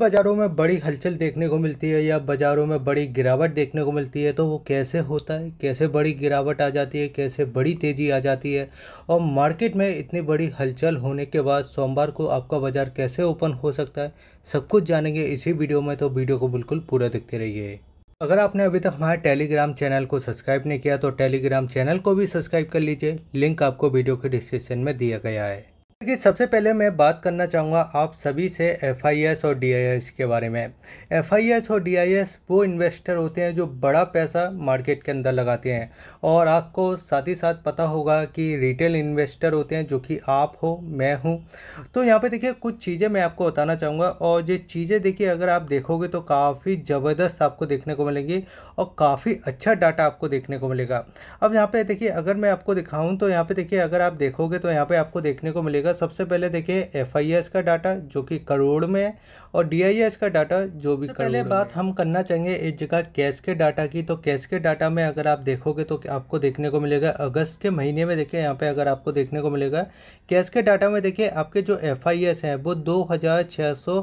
बाज़ारों में बड़ी हलचल देखने को मिलती है या बाज़ारों में बड़ी गिरावट देखने को मिलती है तो वो कैसे होता है? कैसे बड़ी गिरावट आ जाती है? कैसे बड़ी तेज़ी आ जाती है? और मार्केट में इतनी बड़ी हलचल होने के बाद सोमवार को आपका बाज़ार कैसे ओपन हो सकता है? सब कुछ जानेंगे इसी वीडियो में तो वीडियो को बिल्कुल पूरा देखते रहिए। अगर आपने अभी तक हमारे टेलीग्राम चैनल को सब्सक्राइब नहीं किया तो टेलीग्राम चैनल को भी सब्सक्राइब कर लीजिए। लिंक आपको वीडियो के डिस्क्रिप्शन में दिया गया है। देखिए, सबसे पहले मैं बात करना चाहूँगा आप सभी से एफआईएस और डीआईएस के बारे में। एफआईएस और डीआईएस वो इन्वेस्टर होते हैं जो बड़ा पैसा मार्केट के अंदर लगाते हैं। और आपको साथ ही साथ पता होगा कि रिटेल इन्वेस्टर होते हैं जो कि आप हो, मैं हूँ। तो यहाँ पे देखिए, कुछ चीज़ें मैं आपको बताना चाहूँगा। और ये चीज़ें देखिए, अगर आप देखोगे तो काफ़ी ज़बरदस्त आपको देखने को मिलेंगी और काफ़ी अच्छा डाटा आपको देखने को मिलेगा। अब यहाँ पर देखिए, अगर मैं आपको दिखाऊँ तो यहाँ पर देखिए, अगर आप देखोगे तो यहाँ पर आपको देखने को मिलेगा सबसे पहले देखिए एफ़ का डाटा जो कि करोड़ में है और डीआईएस का डाटा जो भी पहले बात हम करना चाहेंगे एक जगह कैश के डाटा की। तो कैश के डाटा में अगर आप देखोगे तो आपको देखने को मिलेगा? अगस्त के महीने में देखिए यहाँ पे अगर आपको देखने को मिलेगा। कैश के डाटा में देखिए आपके जो एफ़ हैं वो दो हज़ार छः सौ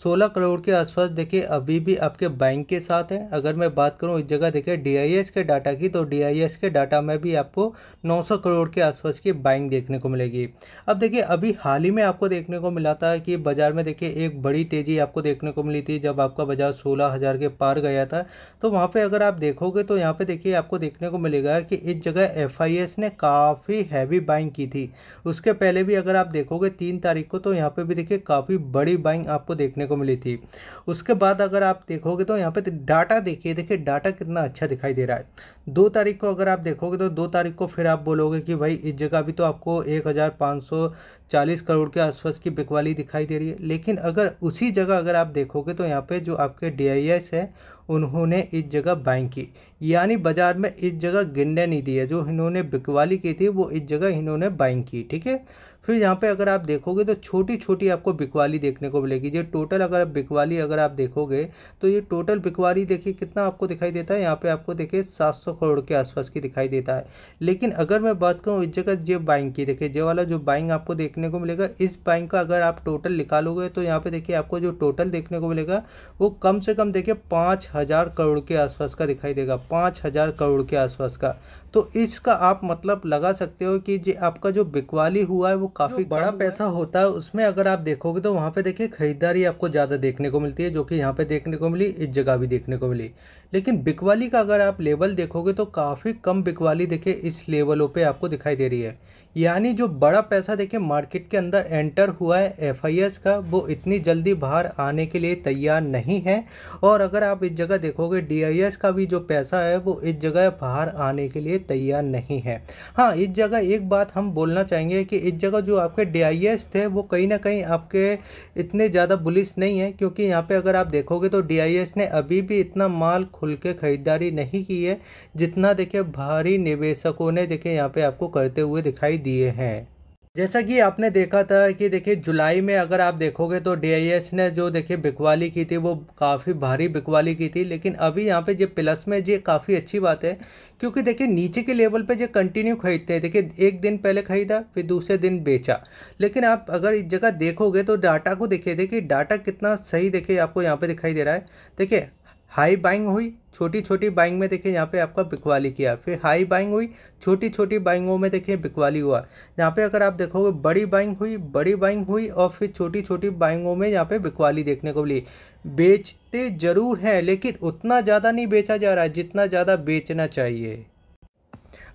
सोलह करोड़ के आसपास, देखिए, अभी भी आपके बैंक के साथ है। अगर मैं बात करूँ इस जगह, देखिए डीआईएस के डाटा की तो डीआईएस के डाटा में भी आपको 900 करोड़ के आसपास की बैंक देखने को मिलेगी। अब देखिए, अभी हाल ही में आपको देखने को मिला था कि बाज़ार में, देखिए, एक बड़ी तेज़ी आपको देखने को मिली थी, जब आपका बाज़ार सोलह के पार गया था। तो वहाँ पर अगर आप देखोगे तो यहाँ पर देखिए, आपको देखने को मिलेगा कि इस जगह एफआईएस ने काफ़ी हैवी बाइंग की थी। उसके पहले भी अगर आप देखोगे, तीन तारीख को तो यहाँ पर भी, देखिए, काफ़ी बड़ी बाइंग आपको देखने को को मिली थी। उसके बाद अगर आप देखोगे तो यहाँ पे डाटा देखिए देखिए डाटा कितना अच्छा दिखाई दे रहा है। दो तारीख को अगर आप देखोगे तो दो तारीख को फिर आप बोलोगे कि भाई इस जगह भी तो आपको एक चालीस करोड़ के आसपास की बिकवाली दिखाई दे रही है। लेकिन अगर उसी जगह अगर आप देखोगे तो यहाँ पे जो आपके डी है, उन्होंने इस जगह बाइंग की। यानी बाज़ार में इस जगह गिनने नहीं दिए जो इन्होंने बिकवाली की थी, वो इस जगह इन्होंने बाइंग की, ठीक है? फिर यहाँ पे अगर आप देखोगे तो छोटी छोटी आपको बिकवाली देखने को मिलेगी। ये टोटल अगर आप बिकवाली अगर आप देखोगे तो ये टोटल बिकवाली देखिए कितना आपको दिखाई देता है। यहाँ पे आपको देखिए 700 करोड़ के आसपास की दिखाई देता है। लेकिन अगर मैं बात करूँ इस जगह जो बाइंग की, देखिए जो वाला जो बाइंग आपको देखने को मिलेगा, इस बाइंग का अगर आप टोटल निकालोगे तो यहाँ पे देखिए आपको जो टोटल देखने को मिलेगा, वो कम से कम देखिए पाँच हज़ार करोड़ के आसपास का दिखाई देगा। पाँच हज़ार करोड़ के आसपास का। तो इसका आप मतलब लगा सकते हो कि जो आपका जो बिकवाली हुआ है वो काफ़ी बड़ा पैसा होता है उसमें अगर आप देखोगे तो वहाँ पे देखिए खरीदारी आपको ज़्यादा देखने को मिलती है जो कि यहाँ पे देखने को मिली इस जगह भी देखने को मिली। लेकिन बिकवाली का अगर आप लेवल देखोगे तो काफ़ी कम बिकवाली देखिए इस लेवलों पर आपको दिखाई दे रही है। यानी जो बड़ा पैसा देखिए मार्केट के अंदर एंटर हुआ है एफ़ का वो इतनी जल्दी बाहर आने के लिए तैयार नहीं है। और अगर आप इस जगह देखोगे डी का भी जो पैसा है वो इस जगह बाहर आने के लिए तैयार नहीं है। हाँ इस जगह एक बात हम बोलना चाहेंगे कि इस जगह जो आपके डीआईएस थे, वो कहीं ना कहीं आपके इतने ज़्यादा बुलिस नहीं है, क्योंकि यहाँ पर अगर आप देखोगे तो डीआईएस ने अभी भी इतना माल खुल के ख़रीदारी नहीं की है, जितना देखिए भारी निवेशकों ने देखिए यहाँ पर आपको करते हुए दिखाई दिए हैं। जैसा कि आपने देखा था कि देखिए, जुलाई में अगर आप देखोगे तो डी ने जो देखिए बिकवाली की थी, वो काफ़ी भारी बिकवाली की थी, लेकिन अभी यहाँ पे जो प्लस में ये काफ़ी अच्छी बात है, क्योंकि देखिए नीचे के लेवल पे जो कंटिन्यू खरीदते हैं, देखिए एक दिन पहले खरीदा, फिर दूसरे दिन बेचा। लेकिन आप अगर इस जगह देखोगे तो डाटा को देखिए देखिए डाटा कितना सही देखिए आपको यहाँ पर दिखाई दे रहा है। देखिए हाई बाइंग हुई छोटी छोटी बाइंग में देखिए यहाँ पे आपका बिकवाली किया, फिर हाई बाइंग हुई छोटी छोटी बाइंगों में देखिए बिकवाली हुआ। यहाँ पे अगर आप देखोगे बड़ी बाइंग हुई, बड़ी बाइंग हुई और फिर छोटी छोटी बाइंगों में यहाँ पे बिकवाली देखने को मिली। बेचते ज़रूर हैं, लेकिन उतना ज़्यादा नहीं बेचा जा रहा है जितना ज़्यादा बेचना चाहिए।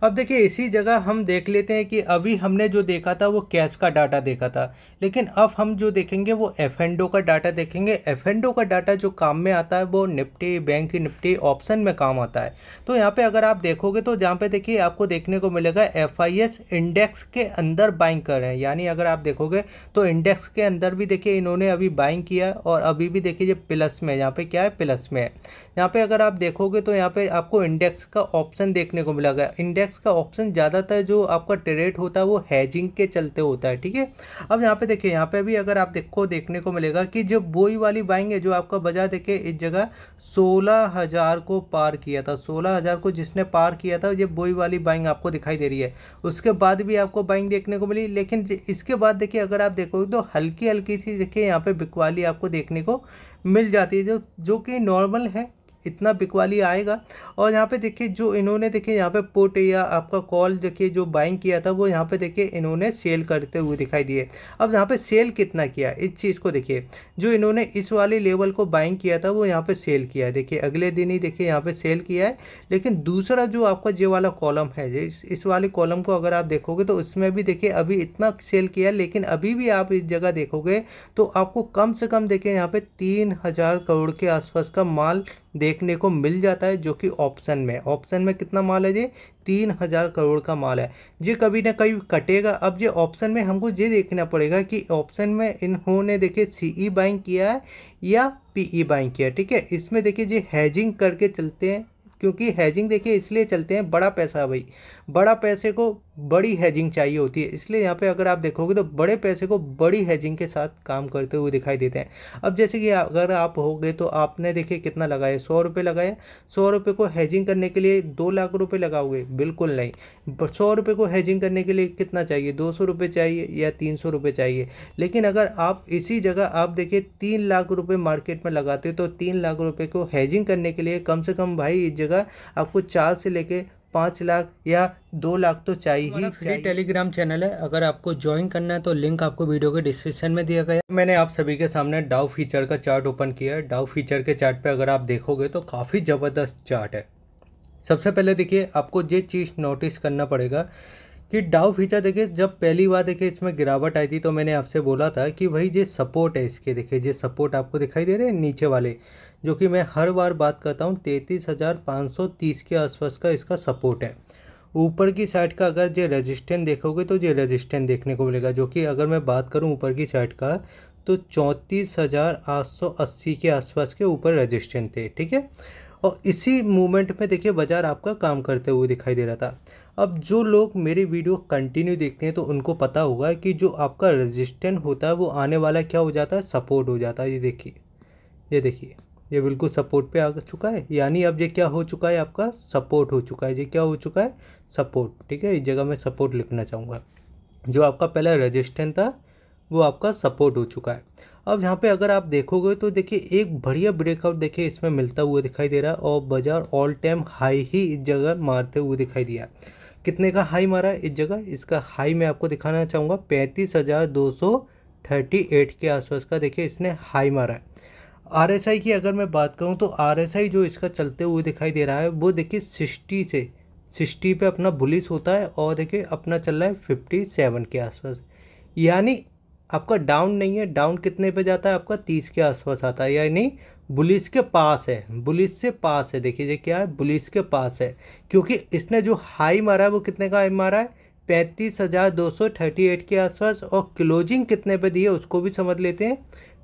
अब देखिए, इसी जगह हम देख लेते हैं कि अभी हमने जो देखा था, वो कैश का डाटा देखा था। लेकिन अब हम जो देखेंगे, वो एफ़ का डाटा देखेंगे। एफ़ का डाटा जो काम में आता है, वो निफ्टी बैंक की निफ्टी ऑप्शन में काम आता है। तो यहाँ पे अगर आप देखोगे तो जहाँ पे देखिए, आपको देखने को मिलेगा एफआईएस इंडेक्स के अंदर बाइंग कर रहे हैं। यानी अगर आप देखोगे तो इंडेक्स के अंदर भी देखिए, इन्होंने अभी बाइंग किया और अभी भी देखिए प्लस में यहाँ पे क्या है? प्लस में है। यहाँ पे अगर आप देखोगे तो यहाँ पे आपको इंडेक्स का ऑप्शन देखने को मिलेगा इंडेक्स का ऑप्शन ज़्यादातर जो आपका ट्रेड होता है वो हैजिंग के चलते होता है, ठीक है? अब यहाँ पे देखिए, यहाँ पे भी अगर आप देखो, देखने को मिलेगा कि जो बोई वाली बाइंग है, जो आपका बाज़ार देखिए, इस जगह सोलह हज़ार को पार किया था। सोलह हज़ार को जिसने पार किया था, ये बोई वाली बाइंग आपको दिखाई दे रही है। उसके बाद भी आपको बाइंग देखने को मिली, लेकिन इसके बाद देखिए, अगर आप देखोगे तो हल्की हल्की थी देखिए, यहाँ पे बिकवाली आपको देखने को मिल जाती है, जो जो कि नॉर्मल है। इतना बिकवाली आएगा। और यहाँ पे देखिए, जो इन्होंने देखिए, यहाँ पे पुट या आपका कॉल देखिए, जो बाइंग किया था, वो यहाँ पे देखिए इन्होंने सेल करते हुए दिखाई दिए। अब यहाँ पे सेल कितना किया इस चीज़ को देखिए, जो इन्होंने इस वाले लेवल को बाइंग किया था, वो यहाँ पे सेल किया है। देखिए, अगले दिन ही देखिए यहाँ पे सेल किया है। लेकिन दूसरा जो आपका जे वाला कॉलम है इस इस वाले कॉलम को अगर आप देखोगे तो उसमें भी देखिए अभी इतना सेल किया लेकिन अभी भी आप इस जगह देखोगे तो आपको कम से कम देखिए यहाँ पे तीन हज़ार करोड़ के आसपास का माल देखने को मिल जाता है जो कि ऑप्शन में ऑप्शन में कितना माल है जी? तीन हज़ार करोड़ का माल है। ये कभी ना कभी कटेगा। अब ये ऑप्शन में हमको ये देखना पड़ेगा कि ऑप्शन में इन्होंने देखिए सी ई बाइंग किया है या पी ई बाइंग किया ठीक है? इसमें देखिए ये हैजिंग करके चलते हैं, क्योंकि हैजिंग देखिए इसलिए चलते हैं, बड़ा पैसा भाई। बड़ा पैसे को बड़ी हैजिंग चाहिए होती है। इसलिए यहाँ पे अगर आप देखोगे तो बड़े पैसे को बड़ी हैजिंग के साथ काम करते हुए दिखाई देते हैं। अब जैसे कि अगर आप हो गए तो आपने देखिए कितना लगाया सौ रुपये लगाया सौ रुपये को हैजिंग करने के लिए दो लाख रुपये लगाओगे? बिल्कुल नहीं। सौ रुपये को हैजिंग करने के लिए कितना चाहिए? दो सौ रुपये चाहिए या तीन सौ रुपये चाहिए? लेकिन अगर आप इसी जगह आप देखिए तीन लाख रुपये मार्केट में लगाते हो तो तीन लाख रुपये को हैजिंग करने के लिए कम से कम भाई इस जगह आपको चार से लेके पाँच लाख या दो लाख तो चाहिए ही फ्री टेलीग्राम चैनल है। अगर आपको ज्वाइन करना है तो लिंक आपको वीडियो के डिस्क्रिप्शन में दिया गया मैंने आप सभी के सामने डाउ फीचर का चार्ट ओपन किया है। डाउ फीचर के चार्ट पे अगर आप देखोगे तो काफ़ी ज़बरदस्त चार्ट है। सबसे पहले देखिए आपको ये चीज़ नोटिस करना पड़ेगा कि डाउ फीचर देखिए जब पहली बार देखिए इसमें गिरावट आई थी तो मैंने आपसे बोला था कि भाई ये सपोर्ट है इसके देखिए ये सपोर्ट आपको दिखाई दे रहे हैं नीचे वाले। जो कि मैं हर बार बात करता हूँ, तैंतीस हज़ार पाँच सौ तीस के आसपास का इसका सपोर्ट है। ऊपर की साइड का अगर जो रजिस्टेंट देखोगे तो ये रजिस्टेंट देखने को मिलेगा। जो कि अगर मैं बात करूँ ऊपर की साइड का तो चौंतीस हज़ार आठ सौ अस्सी के आसपास के ऊपर रजिस्टेंट थे, ठीक है? और इसी मूवमेंट में देखिए, बाज़ार आपका काम करते हुए दिखाई दे रहा था। अब जो लोग मेरी वीडियो कंटिन्यू देखते हैं तो उनको पता होगा कि जो आपका रजिस्टेंट होता है, वो आने वाला क्या हो जाता है? सपोर्ट हो जाता है। ये देखिए ये देखिए। ये बिल्कुल सपोर्ट पे आ चुका है। यानी अब ये क्या हो चुका है आपका? सपोर्ट हो चुका है। ये क्या हो चुका है? सपोर्ट, ठीक है? इस जगह मैं सपोर्ट लिखना चाहूँगा। जो आपका पहला रजिस्टेंट था, वो आपका सपोर्ट हो चुका है। अब यहाँ पे अगर आप देखोगे तो देखिए, एक बढ़िया ब्रेकआउट देखिए, इसमें मिलता हुआ दिखाई दे रहा है और बाज़ार ऑल टाइम हाई ही इस जगह मारते हुए दिखाई दिया कितने का हाई मारा इस जगह? इसका हाई मैं आपको दिखाना चाहूँगा, पैंतीस हज़ार दो सौ थर्टी एट के आसपास का देखिए, इसने हाई मारा है। आर एस आई की अगर मैं बात करूँ तो आर एस आई जो इसका चलते हुए दिखाई दे रहा है, वो देखिए सिक्सटी से, सिक्सटी पे अपना बुलिस होता है और देखिए अपना चल रहा है फिफ्टी सेवन के आसपास। यानी आपका डाउन नहीं है डाउन कितने पे जाता है? आपका तीस के आसपास आता है। यानी बुलिस के पास है बुलिस से पास है। देखिए क्या है? बुलिस के पास है। क्योंकि इसने जो हाई मारा है, वो कितने का हाई मारा है? पैंतीस हज़ार दो सौ थर्टी एट के आसपास और क्लोजिंग कितने पे दी है, उसको भी समझ लेते हैं।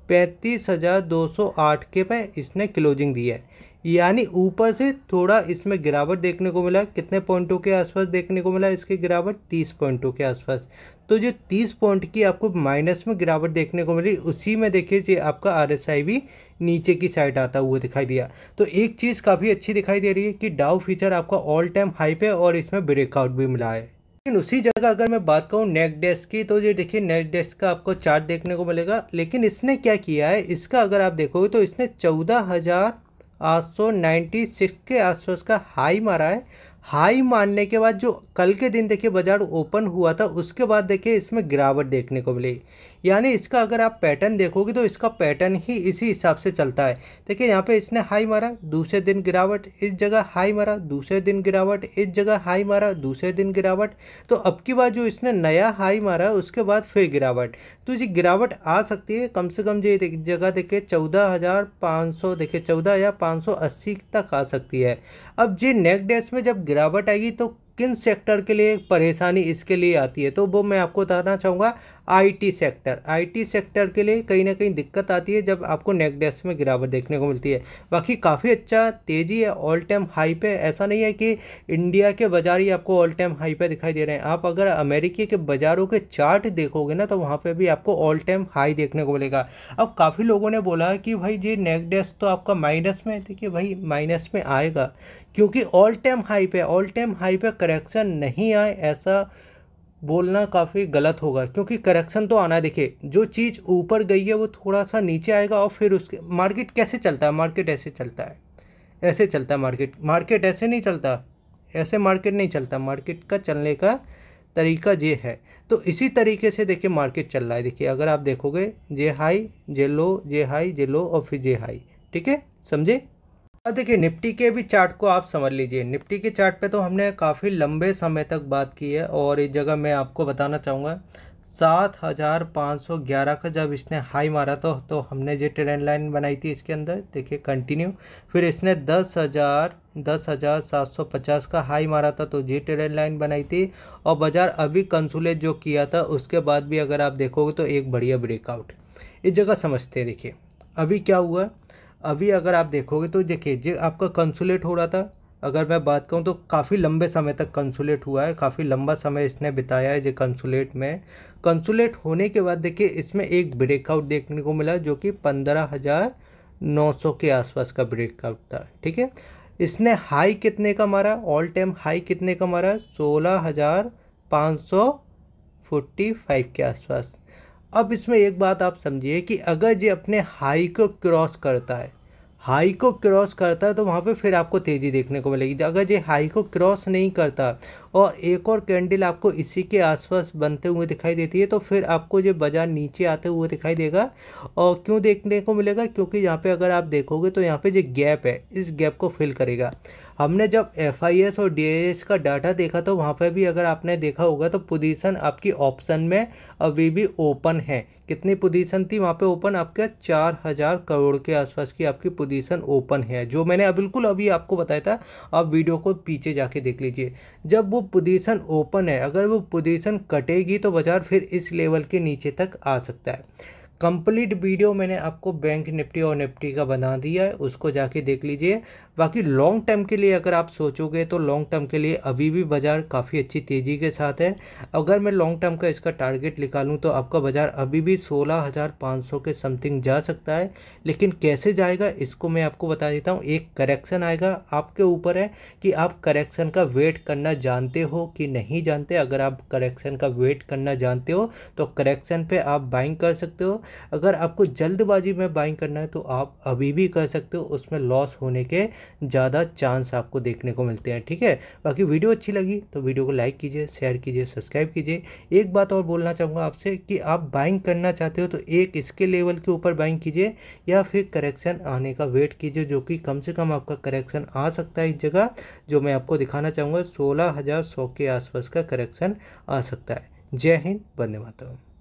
पैंतीस हज़ार दो सौ आठ के पे इसने क्लोजिंग दी है। यानी ऊपर से थोड़ा इसमें गिरावट देखने को मिला। कितने पॉइंटों के आसपास देखने को मिला इसकी गिरावट? तीस पॉइंटों के आसपास। तो जो तीस पॉइंट की आपको माइनस में गिरावट देखने को मिली, उसी में देखिए जो, आपका आरएसआई भी नीचे की साइड आता हुआ दिखाई दिया। तो एक चीज़ काफ़ी अच्छी दिखाई दे रही है कि डाउ फीचर आपका ऑल टाइम हाई पे और इसमें ब्रेकआउट भी मिला है। लेकिन उसी जगह अगर मैं बात करूँ नेक डेस्क की तो ये देखिए नेक डेस्क का आपको चार्ट देखने को मिलेगा। लेकिन इसने क्या किया है? इसका अगर आप देखोगे तो इसने चौदह हज़ार आठ सौ नाइन्टी सिक्स के आसपास का हाई मारा है। हाई मारने के बाद जो कल के दिन देखिए बाज़ार ओपन हुआ था, उसके बाद देखिए इसमें गिरावट देखने को मिली। यानी इसका अगर आप पैटर्न देखोगे तो इसका पैटर्न ही इसी हिसाब से चलता है। देखिए, यहाँ पे इसने हाई मारा, दूसरे दिन गिरावट, इस जगह हाई मारा, दूसरे दिन गिरावट, इस जगह हाई मारा, दूसरे दिन गिरावट। तो अब की बार जो इसने नया हाई मारा, उसके बाद फिर गिरावट। तो जी, गिरावट आ सकती है, कम से कम जो जगह देखिए, चौदह हज़ार पाँच सौ, देखिए, चौदह हज़ार पाँच सौ अस्सी तक आ सकती है। अब जी नेक डेस में जब गिरावट आएगी तो किन सेक्टर के लिए परेशानी इसके लिए आती है? तो वो मैं आपको बताना चाहूँगा आईटी सेक्टर आईटी सेक्टर के लिए कहीं ना कहीं दिक्कत आती है जब आपको नेक डेस्क में गिरावट देखने को मिलती है। बाकी काफ़ी अच्छा तेज़ी है ऑल टाइम हाई पे। ऐसा नहीं है कि इंडिया के बाज़ार ही आपको ऑल टाइम हाई पे दिखाई दे रहे हैं। आप अगर अमेरिकी के बाज़ारों के चार्ट देखोगे ना तो वहाँ पर भी आपको ऑल टाइम हाई देखने को मिलेगा। अब काफ़ी लोगों ने बोला कि भाई, जी नेक डेस्क तो आपका माइनस में देखिए भाई माइनस में आएगा। क्योंकि ऑल टाइम हाई पे ऑल टाइम हाई पे करेक्शन नहीं आए, ऐसा बोलना काफ़ी गलत होगा, क्योंकि करेक्शन तो आना देखिए, जो चीज़ ऊपर गई है, वो थोड़ा सा नीचे आएगा और फिर उसके मार्केट कैसे चलता है? मार्केट ऐसे चलता है। ऐसे चलता है मार्केट मार्केट ऐसे नहीं चलता। ऐसे मार्केट नहीं चलता। मार्केट का चलने का तरीका ये है। तो इसी तरीके से देखिए मार्केट चल रहा है। देखिए, अगर आप देखोगे जे हाई जे लो जे हाई जे लो और फिर जे हाई ठीक है? समझे? देखिए निफ्टी के भी चार्ट को आप समझ लीजिए। निफ्टी के चार्ट पे तो हमने काफ़ी लंबे समय तक बात की है और इस जगह मैं आपको बताना चाहूँगा, सात हज़ार पाँच सौ ग्यारह का जब इसने हाई मारा तो तो हमने जो ट्रेंड लाइन बनाई थी इसके अंदर, देखिए कंटिन्यू फिर इसने दस हज़ार दस हज़ार सात सौ पचास का हाई मारा था तो जी ट्रेंड लाइन बनाई थी और बाज़ार अभी कंसुलेट जो किया था उसके बाद भी अगर आप देखोगे तो एक बढ़िया ब्रेकआउट इस जगह समझते हैं, देखिए, अभी क्या हुआ? अभी अगर आप देखोगे तो देखिए, जो आपका कंसुलेट हो रहा था, अगर मैं बात करूँ तो काफ़ी लंबे समय तक कंसुलेट हुआ है, काफ़ी लंबा समय इसने बिताया है जो कंसुलेट में। कंसुलेट होने के बाद देखिए, इसमें एक ब्रेकआउट देखने को मिला जो कि पंद्रह हज़ार नौ सौ के आसपास का ब्रेकआउट था, ठीक है? इसने हाई कितने का मारा? ऑल टाइम हाई कितने का मारा? सोलह हज़ार पाँच सौ फोर्टी फाइव के आसपास। अब इसमें एक बात आप समझिए कि अगर ये अपने हाई को क्रॉस करता है, हाई को क्रॉस करता है तो वहाँ पे फिर आपको तेज़ी देखने को मिलेगी। अगर ये हाई को क्रॉस नहीं करता और एक और कैंडल आपको इसी के आसपास बनते हुए दिखाई देती है तो फिर आपको ये बाज़ार नीचे आते हुए दिखाई देगा। और क्यों देखने को मिलेगा? क्योंकि यहाँ पे अगर आप देखोगे तो यहाँ पे जो गैप है, इस गैप को फिल करेगा। हमने जब FIS और डी का डाटा देखा तो वहाँ पर भी अगर आपने देखा होगा तो पोजीशन आपकी ऑप्शन में अभी भी ओपन है। कितनी पोजीशन थी? वहाँ पे ओपन आपके चार हज़ार करोड़ के आसपास की आपकी पोजीशन ओपन है, जो मैंने बिल्कुल अभी आपको बताया था। आप वीडियो को पीछे जाके देख लीजिए। जब वो पोजीशन ओपन है, अगर वो पोजीशन कटेगी तो बाज़ार फिर इस लेवल के नीचे तक आ सकता है। कंप्लीट वीडियो मैंने आपको बैंक निफ्टी और निफ्टी का बना दिया है, उसको जाके देख लीजिए। बाकी लॉन्ग टर्म के लिए अगर आप सोचोगे तो लॉन्ग टर्म के लिए अभी भी बाज़ार काफ़ी अच्छी तेज़ी के साथ है। अगर मैं लॉन्ग टर्म का इसका टारगेट निकालूँ तो आपका बाज़ार अभी भी सोलह हज़ार पाँच सौ के समथिंग जा सकता है। लेकिन कैसे जाएगा, इसको मैं आपको बता देता हूँ। एक करेक्शन आएगा आपके ऊपर है कि आप करेक्शन का वेट करना जानते हो कि नहीं जानते। अगर आप करेक्शन का वेट करना जानते हो तो करेक्शन पर आप बाइंग कर सकते हो। अगर आपको जल्दबाजी में बाइंग करना है तो आप अभी भी कर सकते हो। उसमें लॉस होने के ज़्यादा चांस आपको देखने को मिलते हैं, ठीक है? बाकी वीडियो अच्छी लगी तो वीडियो को लाइक कीजिए शेयर कीजिए सब्सक्राइब कीजिए। एक बात और बोलना चाहूँगा आपसे कि आप बाइंग करना चाहते हो तो एक इसके लेवल के ऊपर बाइंग कीजिए, या फिर करेक्शन आने का वेट कीजिए, जो कि कम से कम आपका करेक्शन आ सकता है इस जगह, जो मैं आपको दिखाना चाहूँगा। सोलह हज़ार सौ के आसपास का करेक्शन आ सकता है। जय हिंद, वंदे मातरम।